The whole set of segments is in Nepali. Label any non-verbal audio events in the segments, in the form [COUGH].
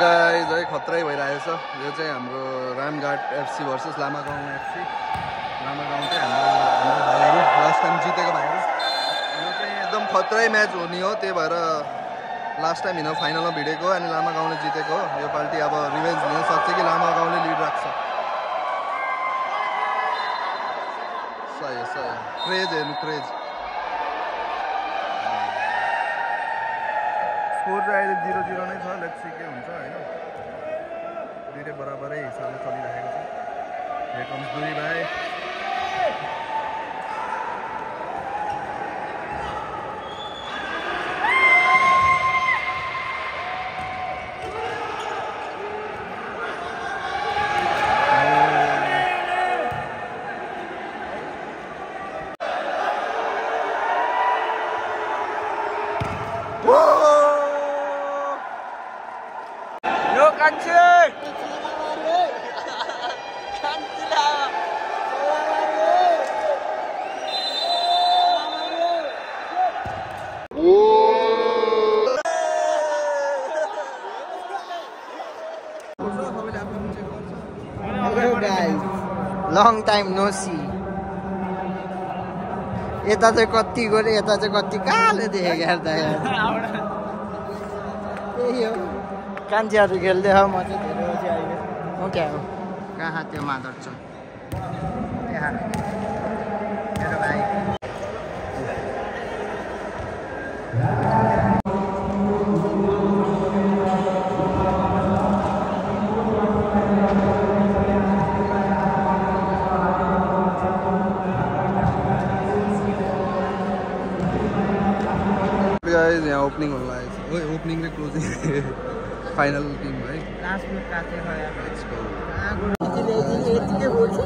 गाइज है खत्रै भइरहेको छ। यो चाहिँ हाम्रो रामघाट एफसी भर्सेस लामा गाउँ एफसी लामा गाउँ चाहिँ हाम्रो हाम्रो भाइहरू लास्ट टाइम जितेको भाइहरू। यो चाहिँ एकदम खत्रै म्याच हुने हो त्यही भएर लास्ट टाइम हिँड फाइनलमा भिडेको अनि लामा गाउँले जितेको हो। यो पाल्टी अब रिभेन्ज लिन सक्छ कि लामा गाउँले लिड राख्छ? सही सही क्रेज हेर्नु क्रेज स्कोर चाहिँ अहिले जिरो जिरो नै छ लेट्स सी के हुन्छ होइन? दुइटै बराबरै हिसाबले चलिरहेको छ। Comes दुई भाइ यो कान्छे hello guys long time no see यता चाहिँ कति गऱ्यो यता चाहिँ कति कालो देखेको हेर्दा त्यही हो कान्छेहरू खेल्दै हो म चाहिँ धेरै अहिले हो क्या हो कहाँ त्यो मादर छ फाइनल टिम है यतिकै बोल्छ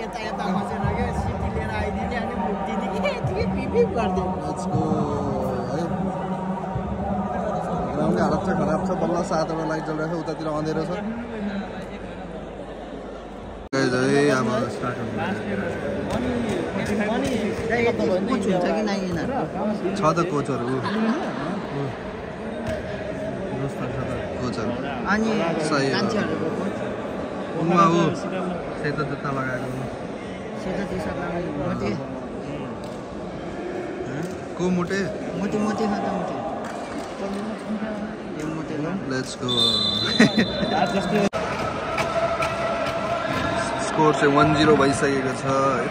यता यता बसेर क्या सिटी लिएर आइदिने अनि मुक्तिने कि यतिकै पिपिप गरिदियो Let's go, है ग्राउन्डको [LAUGHS] हालत चाहिँ खराब छ बल्ल सातवटा लाइट जलिरहेको छ उतातिर अँधेरो छ अब स्टार्ट छ त कोचहरू अनि। मान्छेहरूको सेतो जुत्ता लगाएको सेतो टी सर्ट लगाउने मोटे को मुटे मोटे मोटे छ त मोटे यो मोटे ल लेट्स गो स्कोर चाहिँ वान जिरो भइसकेको छ है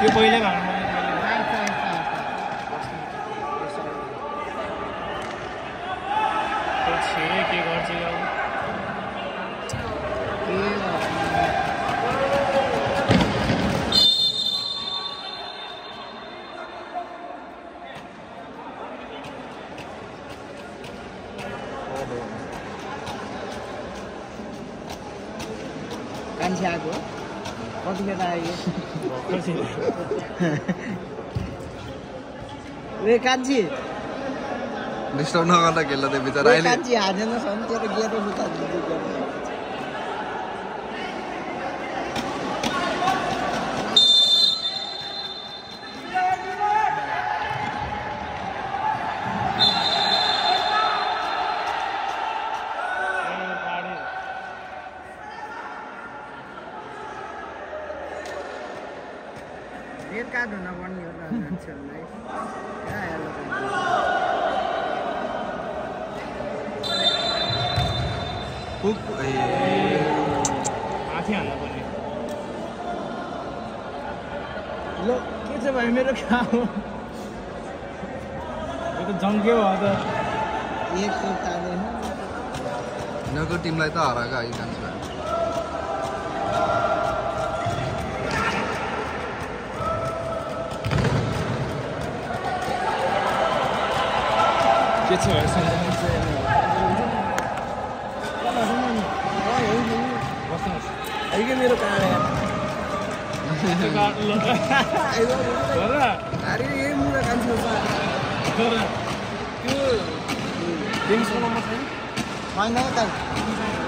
त्यो पहिल्यै भाँडा आइछ, आइछ, आइछ। छिरे के गर्छ यो ए, कान्छे आएको? कतिखेर आयो ए कान्छी डिस्टर्ब नगर्दा खेल्दा त्यो बिचरा कान्छी गेरो उता दिँदै गेरो। कार्ड हुन पर्ने हो त मान्छेहरूलाई कहाँ माथि हाल्नु पर्ने ल के छ भाइ मेरो काम हो यो त जङ्के भयो त एक यिनीहरूको टिमलाई त हराएको है के छ बस्नुहोस् मेरो अरे यही मुरा कान्छे त्यो ड्रिङ्क्स बनाउनु छैन छैन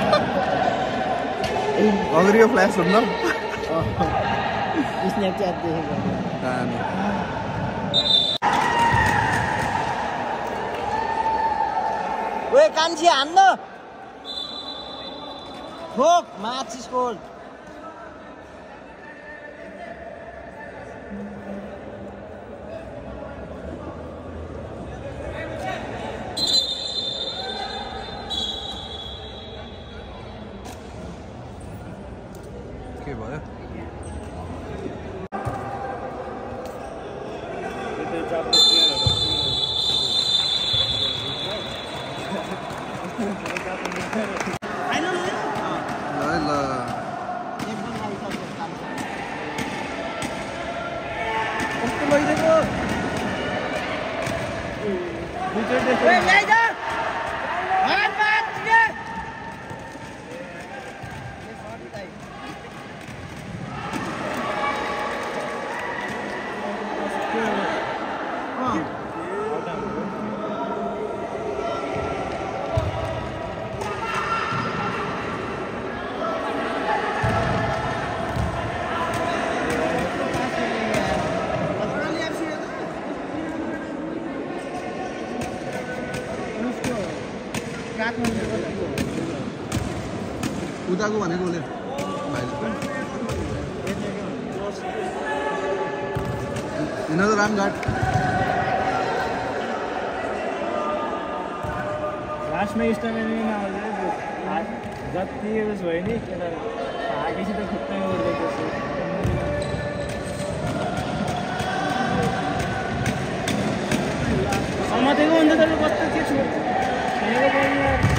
अग्रियो फ्ल्यास हुन्न स्न्यापच्याट देखेको कान्छी हान्न। माचिसको उताको भनेको उसले भाइले यिनीहरू रामघाट लास्टमा स्टामिना जति उस भयो नि त्यसलाई भागेपछि त खुट्टै त्यसो समातेको हुन्छ तर कस्तो के छोड्छ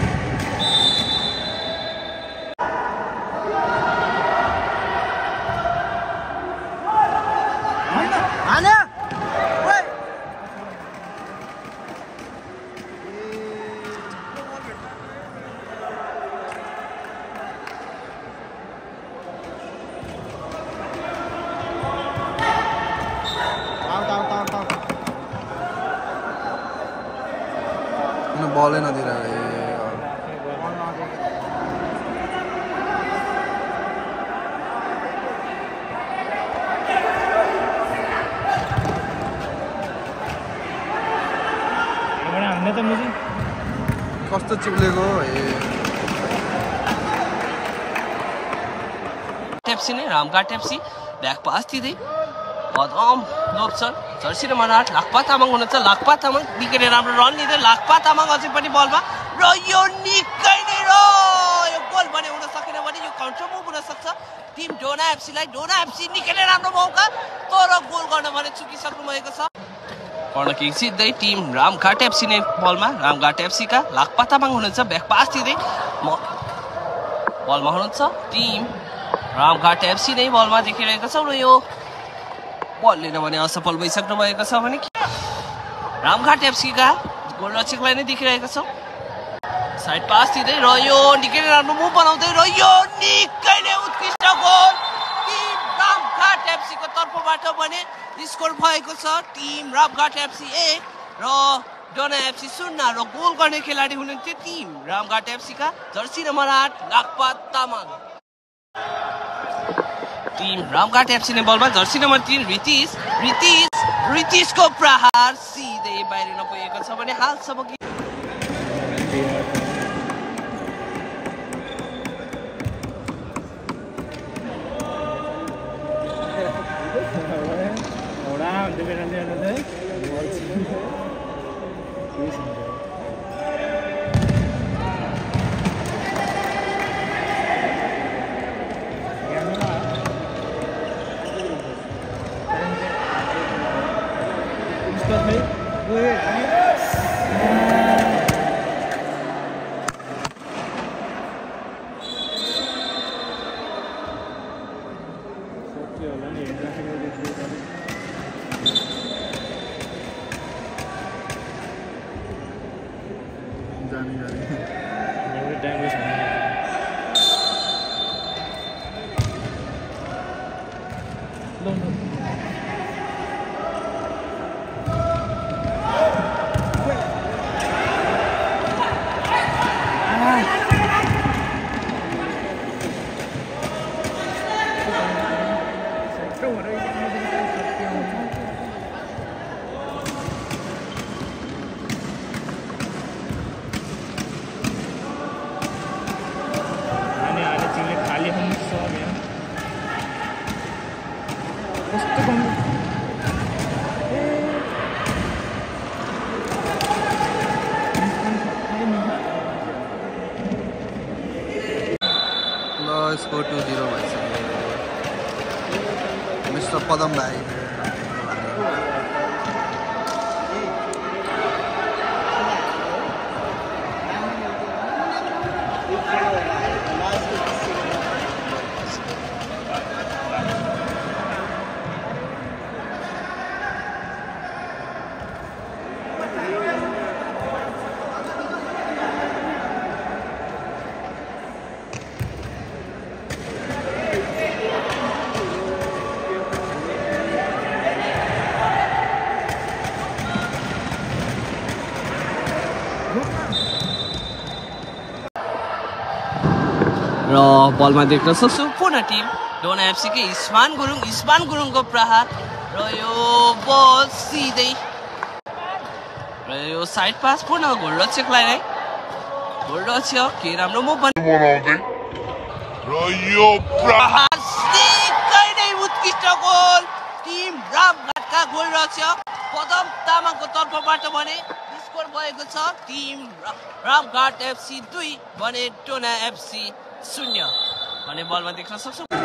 बलै नदिएर ए एउटा हान्ने त मुजी कस्तो चिप्लेको ए टेप्सी नै रामघाट टेप्सी ब्याक पास दिँदै अदम लोप्सन जर्सी नम्बर आठ लाक्पा तामाङ हुनुहुन्छ। लाक्पा तामाङ निकै राम्रो रन लिँदै लाक्पा तामाङ अझै पनि बलमा। र यो निकै नै र यो गोल भने हुन सकेन भने यो काउन्टर मुभ हुन सक्छ। टिम डोना एफसीलाई डोना एफसी निकै नै राम्रो मौका। तर गोल गर्न भने चुकिसक्नु भएको छ। कर्नर किक सिधै टिम रामघाट एफसी नै बलमा। रामघाट एफसीका लाक्पा तामाङ हुनुहुन्छ। ब्याक पास दिँदै बलमा हुनुहुन्छ। टिम रामघाट एफसी नै बलमा देखिरहेको छ। र यो बलले भने असफल भइसक्नु भएको छ भने रामघाट एफसीका गोलरक्षकलाई नै देखिरहेको छ। साइड पास दिँदै र यो निकै राम्रो मुभ बनाउँदै र यो निकै नै उत्कृष्ट गोल। टिम रामघाट एफसीको तर्फबाट भने स्कोर भएको छ। टिम रामघाट एफसी एक र डोना एफसी शून्य र गोल गर्ने खेलाडी हुनुहुन्थ्यो टिम रामघाट एफसीका जर्सी नम्बर आठ लाक्पा तामाङ। टिम रामघाट एफसी बलमा जर्सी नम्बर तिन रितिस रितिस रितिसको प्रहार सिधै बाहिर नपुगेको छ भने हालसम्म Excuse me. Wait, wait. ल स्कोर टु जिरो भइसक्यो मिस्टर बलमा देख्न सक्छौँ। पुनः टिम डोना एफसीकै इस्मान गुरुङ। इस्मान गुरुङको प्रहार र यो बल सिधै र यो साइड पास पुनः घोडरक्षकलाई नै। घोडरक्षक के राम्रो म बनाउँदै र यो प्रहार निकै नै उत्कृष्ट गोल। टिम रामघाटका गोलरक्षक पदम तामाङको तर्फबाट भने स्कोर भएको छ। टिम रामघाट एफसी दुई भने टोना एफसी शून्य। भने बलमा देख्न सक्छौँ।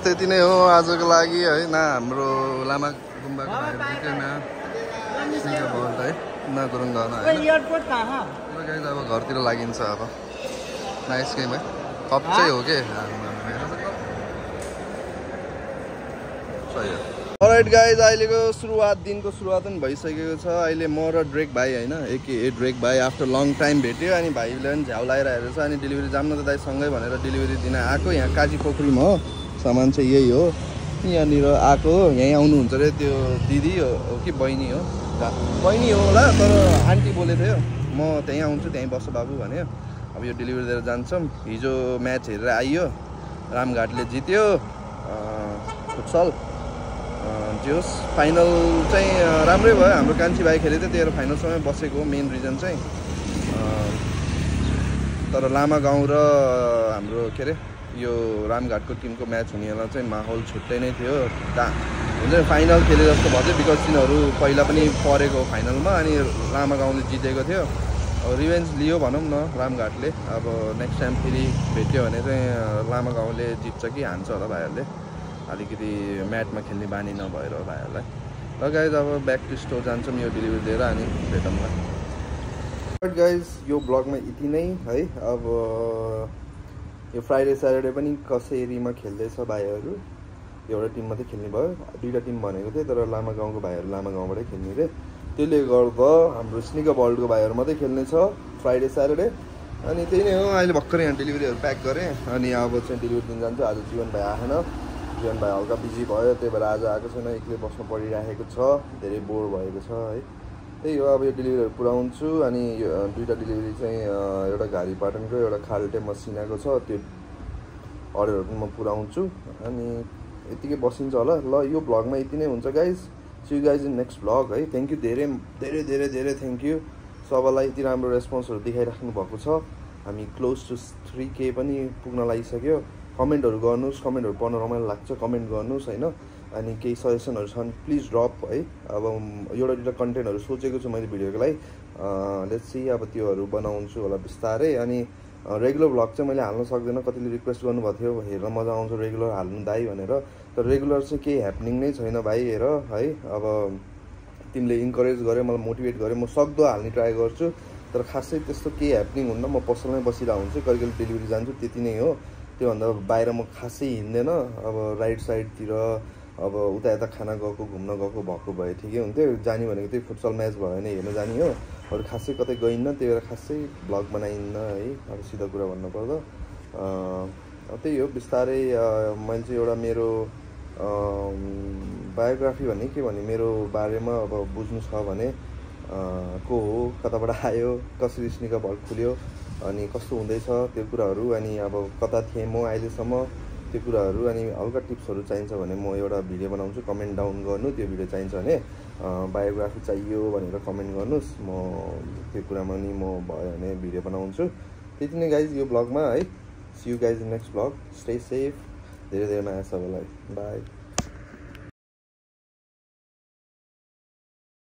Guys, त्यति नै हो आजको लागि है न हाम्रो लामा गुम्बाको भाइहरू जित्यो न स्निकर भल्ट है? न गुरुङ होइन? अब घरतिर लागिन्छ अब। नाइस गेम है? कप चाहिँ हो कि? राइट गाइज अहिलेको सुरुवात दिनको सुरुवात पनि भइसकेको छ। अहिले म र ड्रेक भाइ होइन? एके ए ड्रेक भाइ आफ्टर लङ टाइम भेट्यो अनि भाइले पनि झ्याउ लगाइरहेको छ अनि डेलिभरी जाम न त दाइ सँगै भनेर डेलिभरी दिन आएको। यहाँ काजी पोखरीमा हो। सामान चाहिँ यही हो। यहाँनिर आएको यहीँ आउनुहुन्छ अरे त्यो दिदी हो कि बहिनी हो? बहिनी होला तर आन्टी बोलेको थियो म त्यहीँ आउँछु त्यहीँ बस्छ बाबु भन्यो। अब यो डेलिभरी दिएर जान्छौँ। हिजो म्याच हेरेर आइयो रामघाटले जित्यो। फुटसल। अँ, जे होस् फाइनल चाहिँ राम्रै भयो। हाम्रो कान्छी भाइ खेलेको थियो त्यही फाइनलसम्मै बसेको हो मेन रिजन चाहिँ। तर लामा गाउँ र हाम्रो के अरे यो रामघाटको टिमको म्याच हुनेलाई चाहिँ माहौल छुट्टै नै थियो। दा हुन्छ नि फाइनल खेले जस्तो भयो थियो बिकज तिनीहरू पहिला पनि परेको फाइनलमा अनि लामा गाउँले जितेको थियो। अब रिभेन्ज लियो भनौँ न रामघाटले। अब नेक्स्ट टाइम फेरि भेट्यो भने चाहिँ लामा गाउँले जित्छ कि हान्छ होला भाइहरूले। अलिकति म्याटमा खेल्ने बानी नभएर भाइहरूलाई। ल गाइज अब ब्याक टु स्टोर जान्छौँ यो डेलिभरी दिएर अनि भेटौँला। गाइज यो ब्लगमा यति नै है। अब यो फ्राइडे स्याटरडे पनि कसैरीमा खेल्दैछ भाइहरू? एउटा टिम मात्रै खेल्ने भयो। दुईवटा टिम भनेको थिएँ तर लामा गाउँको भाइहरू लामा गाउँबाटै खेल्ने रे। त्यसले गर्दा हाम्रो स्निकर बल्डको भाइहरू मात्रै खेल्ने छ फ्राइडे स्याटरडे अनि त्यही नै हो अहिले भर्खर यहाँ डेलिभरीहरू प्याक गरेँ। अनि अब चाहिँ डेलिभरी दिन जान्छु। आज जीवन भाइ आएन। जीवन भाइ हल्का बिजी भयो त्यही भएर आज आएको छैन। एक्लै बस्नु परिरहेको छ। धेरै बोर भएको छ है। त्यही हो अब यो डेलिभरीहरू पुऱ्याउँछु अनि यो दुईवटा डेलिभरी चाहिँ एउटा घारी पाटनको एउटा खाल्टे मसिनाको छ त्यो अर्डरहरू पनि म पुऱ्याउँछु अनि यतिकै बसिन्छ होला। ल यो भ्लगमा यति नै हुन्छ guys see guys in next vlog है। थ्याङ्क यू धेरै धेरै धेरै धेरै थ्याङ्क यू सबैलाई यति राम्रो रेस्पोन्सहरू देखाइराख्नु भएको छ। हामी क्लोज टु थ्री के पनि पुग्न लागिसक्यो। कमेन्टहरू गर्नुहोस् कमेन्टहरू पढ्न रमाइलो लाग्छ कमेन्ट गर्नुहोस् होइन। अनि केही सजेसनहरू छन् प्लिज ड्रप है। अब एउटा दुइटा कन्टेन्टहरू सोचेको छु मैले भिडियोको लागि। लेट्स सी अब त्योहरू बनाउँछु होला बिस्तारै। अनि रेगुलर भ्लग चाहिँ मैले हाल्न सक्दिनँ। कतिले रिक्वेस्ट गर्नुभएको थियो हेर्न मजा आउँछ रेगुलर हाल्नु दाइ भनेर। तर रेगुलर चाहिँ केही ह्यापनिङ नै छैन भाइ हेर है। अब तिमीले इन्करेज गर्यो मलाई मोटिभेट गर्यो म सक्दो हाल्ने ट्राई गर्छु। तर खासै त्यस्तो केही ह्यापनिङ हुन्न म पसलमै बसिरहेको हुन्छु कहिले कहिले डेलिभरी जान्छु त्यति नै हो। त्योभन्दा बाहिर म खासै हिँड्दैन। अब राइड साइडतिर अब उता यता खाना गएको घुम्न गएको भएको भए ठिकै हुन्थ्यो। जाने भनेको त्यही फुटसल म्याच भयो भने हेर्न जाने हो। अरू खासै कतै गइन्न त्यही भएर खासै भ्लग बनाइन्न है। अब सिधा कुरा भन्नुपर्दा त्यही हो बिस्तारै मैले चाहिँ एउटा मेरो बायोग्राफी भन्ने के भने मेरो बारेमा अब बुझ्नु छ भने को हो कताबाट आयो कसरी स्निकर भल खुल्यो अनि कस्तो हुँदैछ त्यो कुराहरू अनि अब कता थिएँ म अहिलेसम्म त्यो कुराहरू अनि हल्का टिप्सहरू चाहिन्छ भने म एउटा भिडियो बनाउँछु कमेन्ट डाउन गर्नु त्यो भिडियो चाहिन्छ भने बायोग्राफी चाहियो भनेर कमेन्ट गर्नुहोस्। म त्यो कुरामा नि म भयो भने भिडियो बनाउँछु। त्यति नै गाइज यो ब्लगमा है। See you guys next blog stay safe धेरै धेरै माया सबैलाई। बाई